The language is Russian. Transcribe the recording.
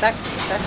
так так